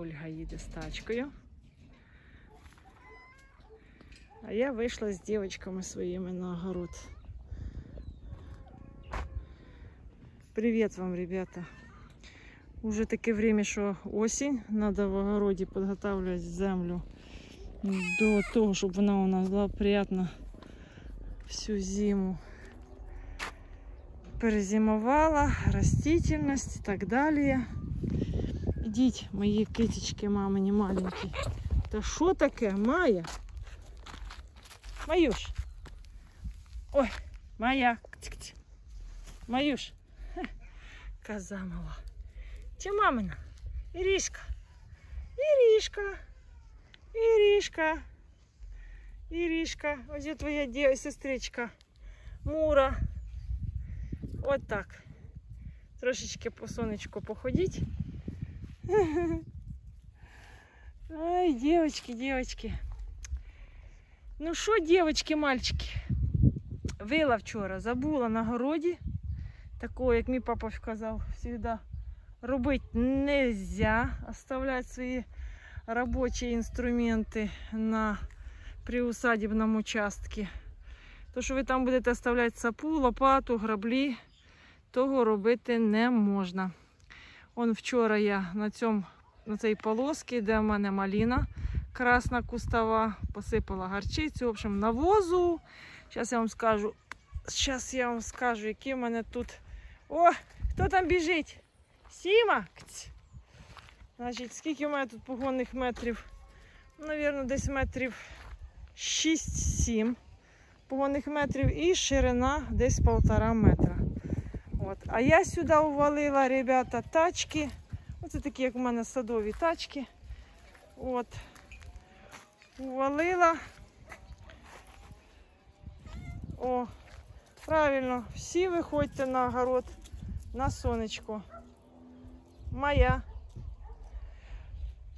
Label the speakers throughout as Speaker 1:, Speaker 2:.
Speaker 1: Ольга їде з тачкою. А я вийшла з дівчатками своїми на огород. Привет вам, ребята. Уже таке время, що осінь. Надо в огороді підготовлювати землю до того, щоб вона у нас була приятна всю зиму. Перезимувала, растительность і так далі. Ідіть, мої китічки, мамині маленькі. Та що таке, Майя? Маюш. Ой, Майя. Кць-кць. Маюш. Хе, Коза мала. Чи мамина? Ірішка. Ірішка. Ірішка. Ірішка. Ось є твоя дє- сестричка. Мура. От так. Трошечки по сонечку походіть. Ай, девочки, девочки. Ну що, девочки, мальчики? Вила вчора, забула на городі. Такого, як мій папа казав, завжди робити нельзя. Оставляти свої робочі інструменти на приусадебному участку. То, що ви там будете оставляти сапу, лопату, граблі, того робити не можна. Он вчора я на цьому на цій полоски, де в мене маліна красна кустова, посипала гарчицю, в общем, навозу. Зараз я вам скажу, зараз я вам скажу, які в мене тут. О, хто там біжить? Сіма? Значить, скільки в мене тут погонних метрів? Навірно, десь метрів 6-7 погонних метрів і ширина десь полтора метра. От. А я сюди увалила, ребята, тачки. Оце такі, як у мене садові тачки. От. Увалила. О, правильно, всі виходьте на огород на сонечко. Моя.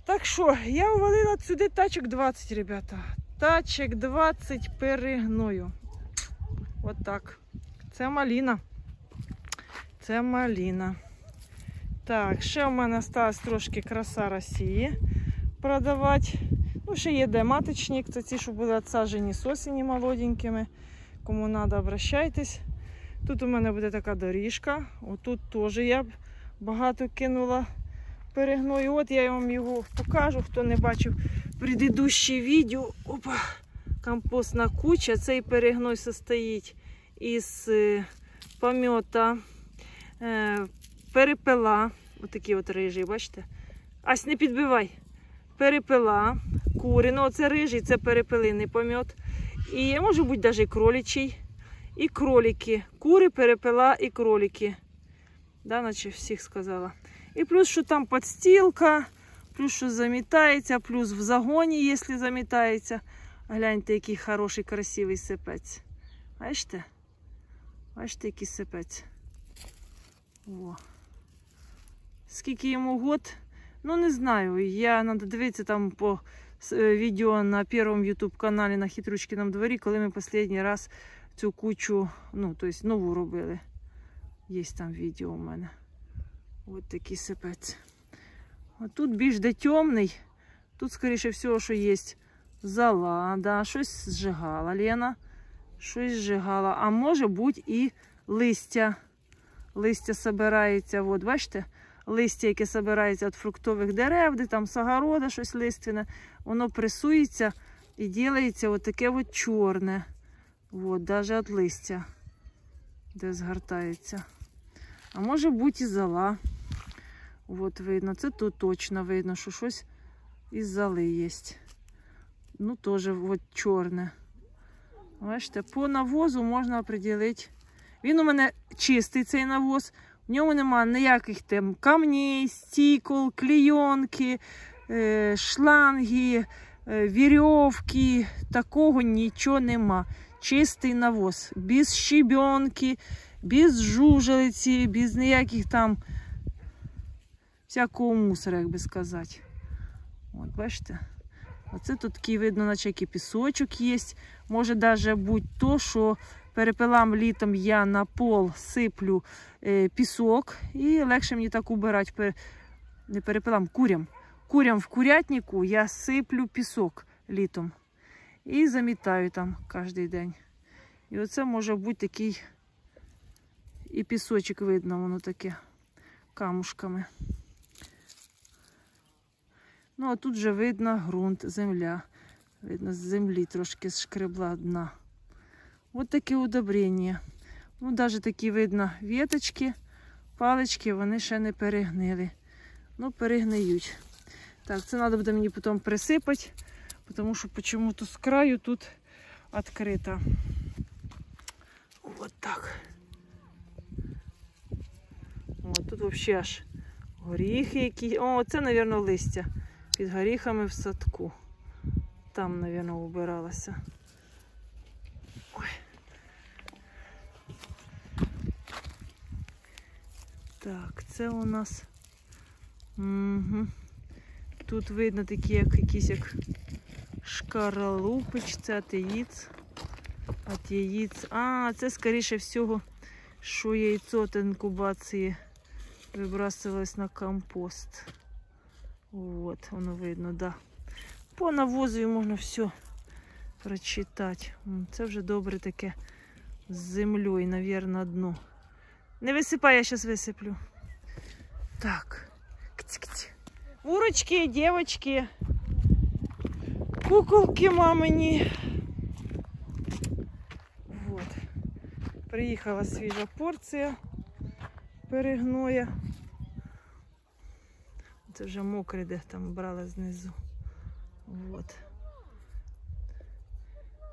Speaker 1: Так що, я увалила сюди тачок 20, ребята. Тачок 20 перегною. От так. Це маліна. Це маліна. Так, ще в мене сталося трошки краса Росії продавати. Ну, ще є де маточник, це ті, що були відсаджені з осені молоденькими. Кому треба, обращайтесь. Тут у мене буде така доріжка. Отут теж я багато кинула перегною. От я вам його покажу, хто не бачив предыдущее відео. Опа, компостна куча. Цей перегной состоїть із е, е, перепела. Отакі от рижі, бачите? Ась не підбивай. Перепела, кури. Ну, це рижий, це перепелиний помет. І може бути навіть кролічий. І кролики. Кури, перепела і кролики. Да, наче всіх сказала. І плюс, що там подстілка, плюс, що замітається, плюс в загоні, якщо замітається. Гляньте, який хороший, красивий сипець. Бачите? Бачите, який сипець. О. Скільки йому год? Ну, не знаю. Я треба дивитися там по е, відео на першому YouTube каналі на Хитручкиному дворі, коли ми останній раз цю кучу, ну, тобто нову робили. Є там відео у мене. Ось такий сипець. А тут більш де темний. Тут, скоріше всього, що є зола, да, щось зжигала Лена. Щось зжигала. А може бути і листя. Листя збирається, от, бачите? Листя, яке збирається від фруктових дерев, де там з огорода щось лиственне, воно пресується і робиться отаке от чорне. От, навіть від листя, де згортається. А може бути і зола. От видно, це тут точно видно, що щось із золи є. Ну, теж от чорне. Бачите, по навозу можна определити. Він у мене чистий цей навоз. В ньому немає ніяких там камней, стікол, клейонки, е, шланги, е, вірьовки. Такого нічого нема. Чистий навоз. Без щебенки, без жужелиці, без ніяких там всякого мусора, як би сказати. От, бачите? Оце тут такий видно, наче який пісочок є. Може навіть бути то, що перепилам літом я на пол сиплю е, пісок і легше мені так убирати. Не перепилам, курям. курям в курятнику я сиплю пісок літом і замітаю там кожен день. І оце може бути такий і пісочок видно, воно таке камушками. Ну, а тут вже видно ґрунт, земля. Видно, з землі трошки зшкребла дна. Ось таке удобрення. Ну, навіть такі видно веточки, палички, вони ще не перегнили. Ну, перегниють. Так, це треба буде мені потім присипати, тому що чому-то з краю тут відкрита. Ось так. О, тут взагалі аж горіхи які. О, це, мабуть, листя під горіхами в садку. Там, мабуть, убиралася. Так, це у нас. Угу. Тут видно такі, як якісь як шкаралупич, це. От яїць. А, це скоріше всього, що яйцо від інкубації вибрасувалось на компост. От, воно видно, да. По навозу можна все прочитати. Це вже добре таке з землею, навірно, дно. Не висипай, я зараз висиплю. Так. Кць-кць. Урочки, дівочки. Куколки мамині. Вот. Приїхала свіжа порція перегноя. Це вже мокре, де там брала знизу. Вот.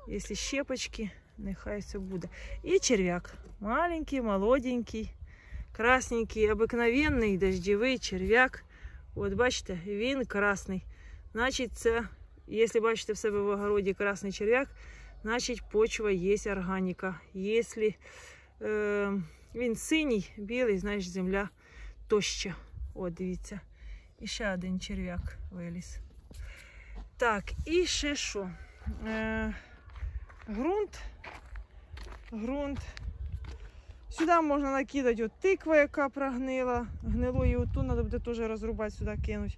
Speaker 1: Якщо щепочки, Нехай все буде. І черв'як. Маленький, молоденький, красненький, обикновенний дождєвий черв'як. От бачите, він красний. Значить, це, якщо бачите в себе в огороді красний черв'як, значить почва є органіка. Якщо е, він синій, білий, значить земля тоща. От, дивіться. І ще один черв'як виліз. Так, і ще що? Е, Грунт. Грунт. Сюди можна накидати от тиква, яка прогнила. Гнилої оту треба буде теж розрубати, сюди кинути.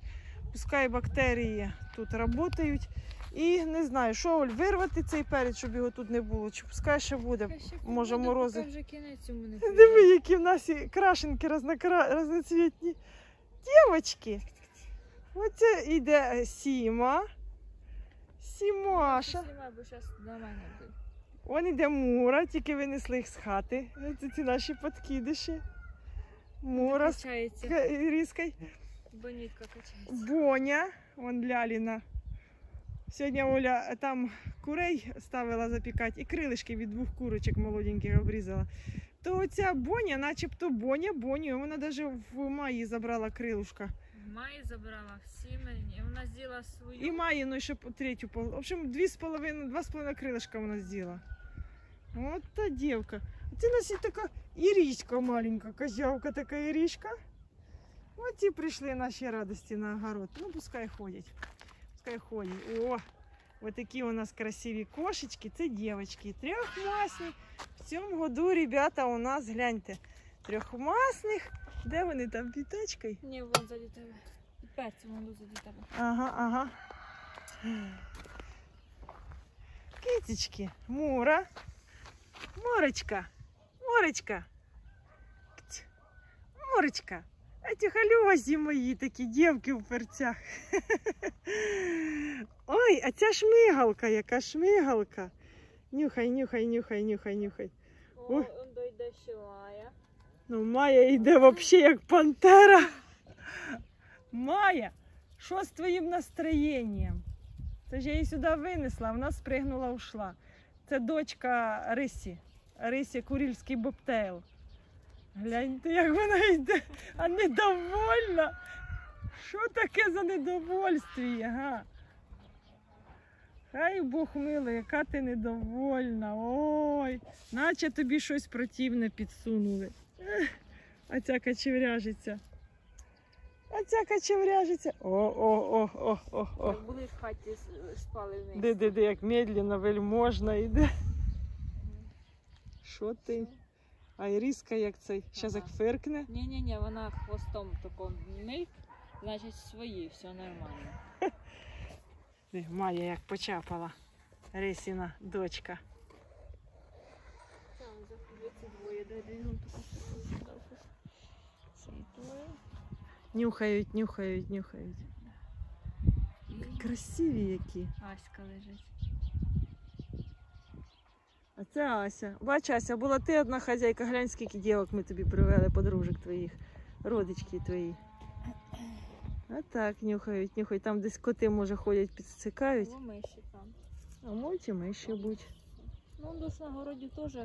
Speaker 1: Пускай бактерії тут працюють. І не знаю, що Оль, вирвати цей перець, щоб його тут не було. Чи пускай ще буде. Може, морози.
Speaker 2: Поки вже кінець йому не
Speaker 1: Диви, які в нас крашенки рознокра... разноцвітні. Дівочки. Оце йде Сіма. Сімаша.
Speaker 2: Знімай, бо зараз до мене буде.
Speaker 1: Он іде Мура, тільки винесли їх з хати. Це ці наші подкидиші. Мура з к- різкою.
Speaker 2: Бонітка качається.
Speaker 1: Боня, вон Ляліна. Сьогодні Оля там курей ставила запікати і крилишки від двох курочок молоденьких обрізала. То оця боня, начебто боня, боню, вона навіть в маї забрала крилушка.
Speaker 2: Май забрала всі мені. Вона з'їла свою.
Speaker 1: І має, ну ще третю пол. В общем, дві з половиною, два з половиною крилишка вона з'їла. От та дівка. Це у нас і така ірічка маленька, козявка така ірічка. От і прийшли наші радості на огород. Ну, пускай ходять. Пускай ходять. О, от такі у нас красиві кошечки. Це дівчатки. Трьохмасні. В цьому году, ребята, у нас, гляньте, трьохмасних. Де вони там пітачкою?
Speaker 2: Ні, вон заді тебе. Під перцем воно заді тебе.
Speaker 1: Ага, ага. Китечки, Мура. Морочка, Морочка. Морочка. А ті халюзі мої такі дівки в перцях. Ой, а ця шмигалка, яка шмигалка. Нюхай, нюхай, нюхай, нюхай, нюхай.
Speaker 2: О,
Speaker 1: Ой.
Speaker 2: он дойде ще Майя.
Speaker 1: Ну, Майя йде взагалі як пантера. Майя, що з твоїм настроєнням? Це ж я її сюди винесла, вона спригнула, ушла. Це дочка Рисі. Рисі Курільський бобтейл. Гляньте, як вона йде, а недовольна. Що таке за недовольстві? Ага. Хай Бог милий, яка ти недовольна. Ой, наче тобі щось противне підсунули. А ця качевряжиця. А ця качевряжиця. О, о, о, о, о, о.
Speaker 2: Як були в хаті спали вместе.
Speaker 1: Де, де, де, як медленно, вельможно йде. Що ти? А Іріска як цей? Щас як фиркне.
Speaker 2: Ні-ні-ні, вона хвостом таком мильк Значить, свої, все нормально.
Speaker 1: Майя як почапала. Рисіна дочка.
Speaker 2: Там заходиться двоє, дай
Speaker 1: Нюхають, нюхають, нюхають. Красиві які.
Speaker 2: Аська лежить.
Speaker 1: А це Ася. Бач, Ася, була ти одна хазяйка, глянь, скільки дівок ми тобі привели, подружок твоїх, родички твої. А так, нюхають, нюхають. Там десь коти, може, ходять, підсикають.
Speaker 2: О, миші там.
Speaker 1: А можуть ми ще будь.
Speaker 2: Ну, десь на городі теж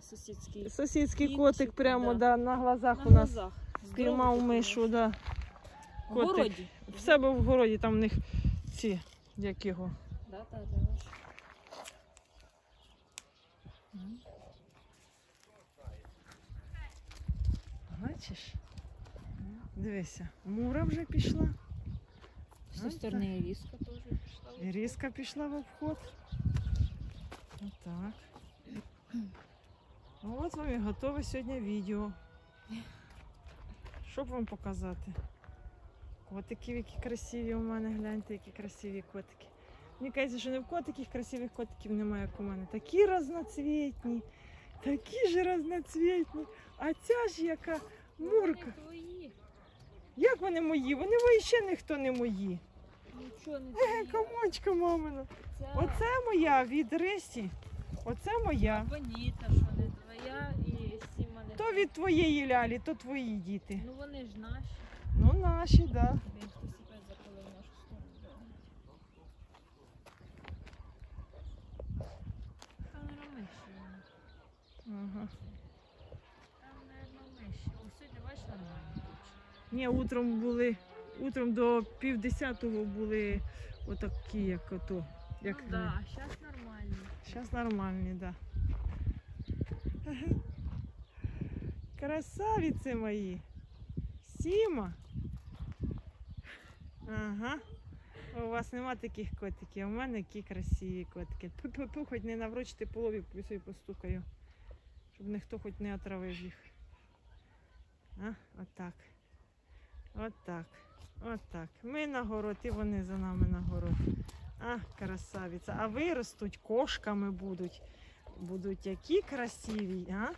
Speaker 2: сусідський.
Speaker 1: Сусідський
Speaker 2: Кінчик,
Speaker 1: котик прямо
Speaker 2: да.
Speaker 1: да, на глазах
Speaker 2: На
Speaker 1: у нас
Speaker 2: глазах.
Speaker 1: спіймав
Speaker 2: Здоровий
Speaker 1: мишу. Да.
Speaker 2: В
Speaker 1: котик.
Speaker 2: городі.
Speaker 1: В себе в городі там в них ці, як його.
Speaker 2: Да, да, да.
Speaker 1: Бачиш? Дивися, мура вже пішла.
Speaker 2: З сторони різка теж пішла.
Speaker 1: Різка пішла в обход. Отак. Ну, от вам і готове сьогодні відео. Щоб вам показати? Котики, які красиві у мене, гляньте, які красиві котики. Мені кажеться, що не в котиків красивих котиків немає, як у мене. Такі разноцвітні, такі ж разноцвітні. А ця ж яка мурка.
Speaker 2: Вони твої.
Speaker 1: Як вони мої? Вони ще ніхто не мої.
Speaker 2: Нічого не
Speaker 1: Е, комочка мамина. Оце моя від Рисі. Оце моя.
Speaker 2: Боніта, що твоя, і Сіма не
Speaker 1: То від твоєї лялі, то твої діти.
Speaker 2: Ну вони ж наші.
Speaker 1: Ну, наші, так. Да. Ага.
Speaker 2: Там, наверно, миші. О, сьогодні бачиш нормально.
Speaker 1: Ні, утром були, утром до півдесятого були отакі, як ото. Як
Speaker 2: ну да, зараз нормально.
Speaker 1: Зараз нормальні, так. Да. Красавиці мої. Сіма. Ага. У вас нема таких котиків, у мене які красиві котики. Ту-ту-ту, хоч не наврочити полові, собі постукаю. Щоб ніхто хоч не отравив їх. А, отак. Отак. Отак. Ми на город і вони за нами на город. А, красавиця. А виростуть, кошками будуть. Будуть які красиві, а?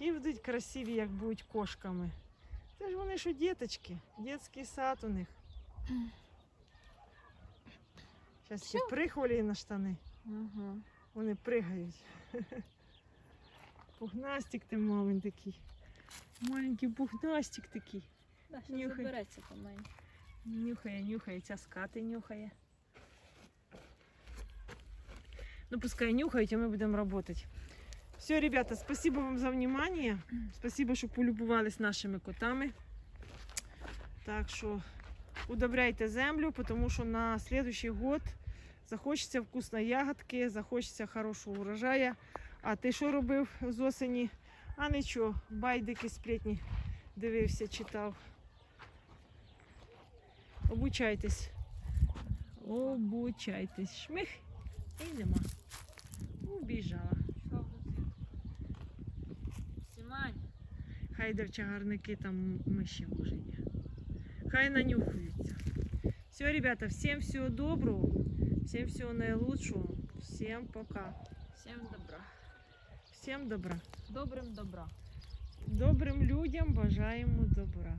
Speaker 1: Які будуть красиві, як будуть кошками. Це ж вони що діточки, дитячий сад у них. Зараз ще прихволі на штани.
Speaker 2: Ага.
Speaker 1: Вони пригають. Пухнастик ти мамин такий. Маленький пухнастик такий. Нюхай.
Speaker 2: забереться поменше.
Speaker 1: Нюхає, нюхає, ця скати нюхає. Ну, пускай нюхають, а ми будемо працювати. Все, ребята, спасибо вам за внимание. Спасибо, що полюбувались нашими котами. Так що удобряйте землю, тому що на следующий год захочеться вкусної ягодки, захочеться хорошого урожая. А ти що робив з осені? А нічого, байдики сплетні дивився, читав. Обучайтесь. Обучайтесь. Шмих і нема. Убіжала.
Speaker 2: Що буде? Сімань.
Speaker 1: Хай де в чагарники там миші може є. Хай нанюхаються. Все, ребята, всем всего доброго, всем всего наилучшего, всем пока.
Speaker 2: Всім добра.
Speaker 1: Всем добра.
Speaker 2: Добрим добра.
Speaker 1: Добрим людям бажаємо добра.